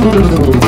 Gracias.